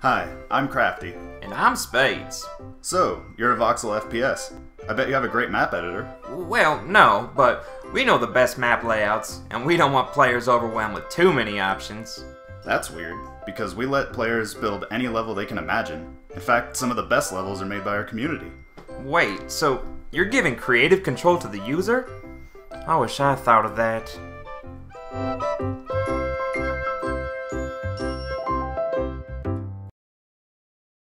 Hi, I'm Crafty. And I'm Spades. So, you're a voxel FPS. I bet you have a great map editor. Well, no, but we know the best map layouts, and we don't want players overwhelmed with too many options. That's weird, because we let players build any level they can imagine. In fact, some of the best levels are made by our community. Wait, so you're giving creative control to the user? I wish I thought of that.